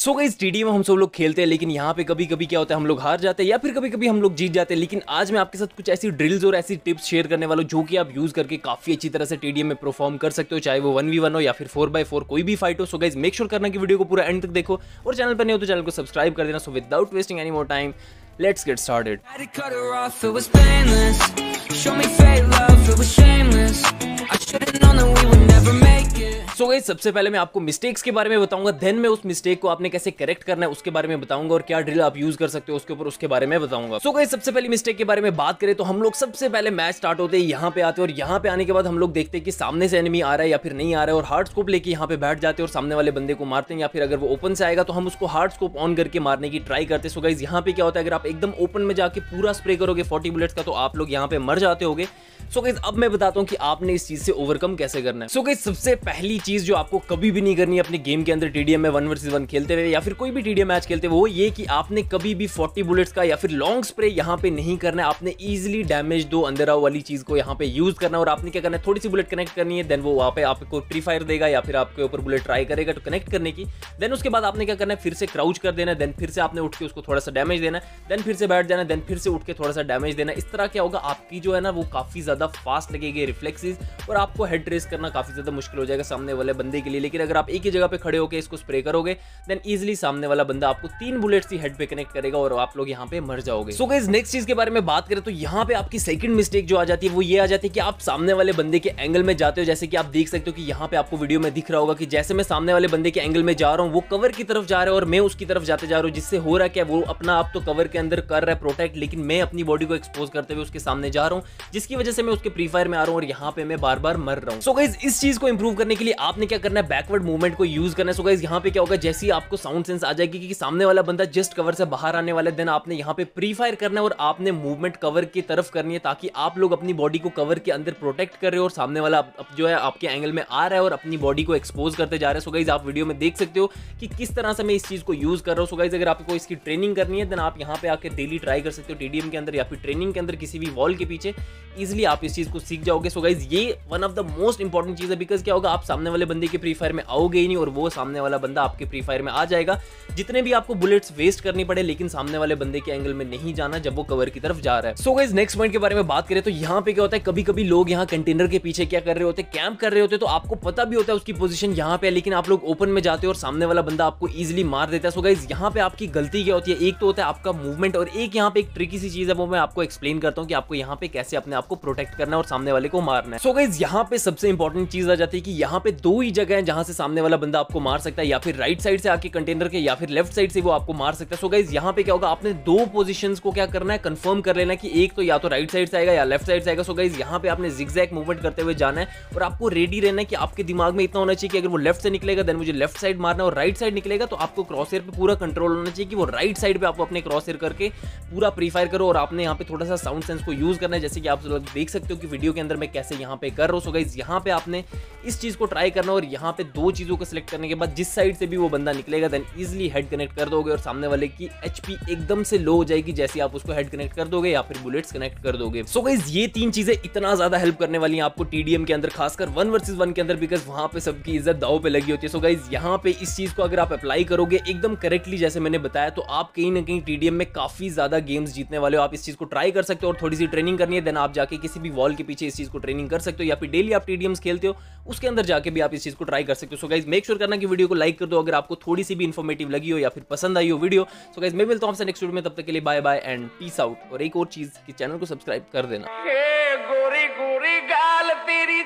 सो गई टीडी में हम सब लोग खेलते हैं, लेकिन यहाँ पे कभी कभी क्या होता है, हम लोग हार जाते हैं, या फिर कभी कभी हम लोग जीत जाते हैं। लेकिन आज मैं आपके साथ कुछ ऐसी ड्रिल्स और ऐसी टिप्स शेयर करने वाला हूँ, जो कि आप यूज़ करके काफ़ी अच्छी तरह से टीडीएम में परफॉर्म कर सकते हो, चाहे वो वन वी वन हो या फिर फोर बाय फोर कोई भी फाइट हो। सो गाइज़ मेक श्योर करना कि वीडियो को पूरा एंड तक देखो, और चैनल पर नहीं हो तो चैनल को सब्सक्राइब कर देना। So without wasting any more time let's get started गई सबसे पहले मैं आपको मिस्टेक्स के बारे में बताऊँगा देन मैं उस मिस्टेक को आपने कैसे करेक्ट करना है उसके बारे में बताऊँगा और क्या ड्रिल आप यूज़ कर सकते हो उसके ऊपर उसके बारे में बताऊँगा। सो गई सबसे पहले मिस्टेक के बारे में बात करें तो हम लोग सबसे पहले मैच स्टार्ट होते हैं यहाँ पे आते हैं और यहाँ पे आने के बाद हम लोग देखते हैं कि सामने से एनिमी आ रहा है या फिर नहीं आ रहा है और हार्ड स्कोप लेके यहाँ पे बैठ जाते हैं और सामने वाले बंदे को मारते हैं या फिर अगर वो ओपन से आएगा तो हम उसको हार्ड स्कोप ऑन करके मारने की ट्राई करते सो गाइज़ यहाँ पे क्या होता है, अगर आप एकदम ओपन में जाके पूरा स्प्रे करोगे फोर्टी बुलेट्स का तो आप लोग यहाँ पे मर जाते होगे। सो गाइज़ अब मैं बताता हूँ कि आपने इस चीज़ से ओवरकम कैसे करना है। सो गाइज़ सबसे पहली चीज़ जो आपको कभी भी नहीं करनी अपने गेम के अंदर टीडीएम में वन वर्सेस वन खेलते हुए, या फिर कोई भी टीडीएम मैच खेलते हुए, वो ये कि आपने कभी भी 40 बुलेट्स का या फिर लॉन्ग स्प्रे यहाँ पे नहीं करना है। आपने इजीली डैमेज दो अंदर आओ वाली चीज़ को यहाँ पे यूज़ करना और आपने क्या करना है? थोड़ी सी बुलेट कनेक्ट करनी है देन वो वहाँ पे आपको प्री फायर देगा या फिर आपके ऊपर बुलेट ट्राई करेगा तो कनेक्ट करने की। देन उसके बाद आपने क्या करना है? फिर से क्राउच कर देना देन फिर से आपने उठ के उसको थोड़ा सा डैमेज देना देन फिर से बैठ जाना देन फिर से उठ के थोड़ा सा डैमेज देना इस तरह क्या होगा? आपकी जो है ना, वो काफ़ी ज़्यादा फास्ट लगेगी रिफ्लेक्सिस और आपको हेड ट्रेस करना काफ़ी ज़्यादा मुश्किल हो जाएगा सामने वाले बंदे के लिए, लेकिन अगर आप एक ही जगह पे खड़े होकर इसको स्प्रे करोगे देन इजिली सामने वाला बंदा आपको तीन बुलेट्स ही हेड पे कनेक्ट करेगा और आप लोग यहाँ पे मर जाओगे। सो गाइस नेक्स्ट चीज़ के बारे में बात करें तो यहाँ पे आपकी सेकंड मिस्टेक जो आ जाती है, वो ये आ जाती है कि आप सामने वाले बंदे के एंगल में जाते हो, जैसे कि आप देख सकते हो कि यहाँ पे आपको वीडियो में दिख रहा होगा कि जैसे मैं सामने वाले बंदे के एंगल में जा रहा हूँ, वो कवर की तरफ़ जा रहा है और मैं उसकी तरफ़ जाते जा रहा हूँ, जिससे हो रहा क्या वो अपना आप तो कवर के अंदर कर रहा है प्रोटेक्ट लेकिन मैं अपनी बॉडी को एक्सपोज करते हुए उसके सामने जा रहा हूँ, जिसकी वजह से मैं उसके प्री फायर में आ रहा हूँ और यहाँ पे मैं बार बार मर रहा हूँ। सो गाइज़ इस चीज़ को इंप्रूव करने के लिए आपने क्या करना है? बैकवर्ड मूवमेंट को यूज़ करना है। सो गाइज़ यहाँ पे क्या होगा? जैसे ही आपको साउंड सेंस आ जाएगी कि सामने वाला बंदा जस्ट कवर से बाहर आने वाला देन आपने यहाँ पे प्री फायर करना है और आपने मूवमेंट कवर की तरफ़ करनी है ताकि आप लोग अपनी बॉडी को कवर के अंदर प्रोटेक्ट कर रहे हो और सामने वाला जो है, आपके एंगल में आ रहा है और अपनी बॉडी को एक्सपोज करते जा रहे हैं। सो गाइज़ आप वीडियो में देख सकते हो कि किस तरह से मैं इस चीज़ को यूज़ कर रहा हूँ। सो गाइज़ अगर आपको इसकी ट्रेनिंग करनी है देन आप यहाँ पे आके डेली ट्राई कर सकते हो टीडीएम के अंदर या फिर ट्रेनिंग के अंदर किसी भी वॉल के पीछे। इजिली आप इस चीज़ को सीख जाओगे। सो गाइज़ ये one of the most important चीज़ है बिकॉज़ क्या होगा? आप सामने वाले बंदे के फ्री फायर में आओगे ही नहीं और वो सामने वाला बंदा आपके फ्री फायर में आ जाएगा। जितने भी आपको बुलेट्स वेस्ट करनी पड़े, लेकिन सामने वाले बंदे के एंगल में नहीं जाना जब वो कवर की तरफ़ जा रहा है। सो गाइज़ नेक्स्ट पॉइंट के बारे में बात करें तो यहाँ पे क्या होता है? कभी कभी लोग यहाँ कंटेनर के पीछे क्या कर रहे होते हैं? कैंप कर रहे होते तो आपको पता भी होता है उसकी पोजीशन यहाँ पे है, लेकिन आप लोग ओपन में जाते हो और सामने वाला बंदा आपको इजिली मार देता है। सो गाइज़ यहाँ पे आपकी गलती क्या होती है? एक तो होता है आपका मूवमेंट और एक यहाँ पे एक ट्रिकी सी चीज़ है, वो मैं आपको एक्सप्लेन करता हूँ कि आपको यहाँ पे कैसे अपने आप को प्रोटेक्ट करना है और सामने वाले को मारना है। सो गाइज़ यहाँ पे सबसे इंपॉर्टेंट चीज़ आ जाती है कि यहाँ पे दो ही जगह है जहाँ से सामने वाला बंदा आपको मार सकता है, या फिर राइट साइड से आके कंटेनर के, या फिर लेफ़्ट साइड से वो आपको मार सकता है। सो गाइज़ यहाँ पे क्या होगा, आपने दो पोजिशन को क्या करना है कंफर्म कर लेना कि एक तो या तो राइट साइड से आएगा या लेफ़्ट साइड से आएगा। सो गाइज़ यहाँ पे आपने जिगजैग मूवमेंट करते हुए जाना है और आपको रेडी रहना है कि आपके दिमाग में इतना होना चाहिए कि अगर वो लेफ़्ट से निकलेगा देन मुझे लेफ़्ट साइड मारना और राइट साइड निकलेगा तो आपको क्रॉस एयर पर पूरा कंट्रोल होना चाहिए कि वो राइट साइड पर आप अपने क्रॉसर करके पूरा प्री फायर करो और आपने यहाँ पे थोड़ा सा साउंड सेंस को यूज़ करना है, जैसे कि आप देख सकते हो कि वीडियो के अंदर मैं कैसे यहाँ पे कर रहा हूँ। सो गाइज़ यहाँ पे आपने इस चीज़ को ट्राई करना और यहाँ पे दो चीज़ों को सिलेक्ट करने के बाद जिस साइड से भी वो बंदा निकलेगा देन इजिली हेड कनेक्ट कर दोगे और सामने वाले की एचपी एकदम से लो हो जाएगी जैसे आप उसको हेड कनेक्ट कर दोगे या फिर बुलेट्स कनेक्ट कर दोगे। सो गाइज़ ये तीन चीज़ें इतना ज़्यादा हेल्प करने वाली हैं आपको टीडीएम के अंदर, खासकर वन वर्सेस वन के अंदर बिकॉज़ वहाँ पे सबकी इज़्ज़त दाव पे लगी होती है। सो गाइज़ यहाँ पे इस चीज़ को अगर आप अप्लाई करोगे एकदम करेक्टली जैसे मैंने बताया तो आप कहीं ना कहीं टीडीएम में काफ़ी ज़्यादा गेम्स जीतने वाले हो। आप इस चीज़ को ट्राई कर सकते हो और थोड़ी सी ट्रेनिंग करनी है देन आप जाके किसी भी वॉल के पीछे इस चीज़ को ट्रेनिंग कर सकते हो या फिर डेली आप टीडीएम्स खेलते हो, उसके अंदर जाके भी आप इस चीज़ को ट्राई कर सकते हो। सो गाइज़ मेक श्योर करना कि वीडियो को लाइक कर दो। अगर आपको थोड़ी सी भी इन्फॉर्मेटिव लगी हो या फिर पसंद आई हो वीडियो सो गाइज़ मैं मिलता हूँ आपसे नेक्स्ट वीडियो में। तब तक के लिए bye bye and peace out और एक और चीज़ कि चैनल को सब्सक्राइब कर देना। गोरी गोरी गाल, तेरी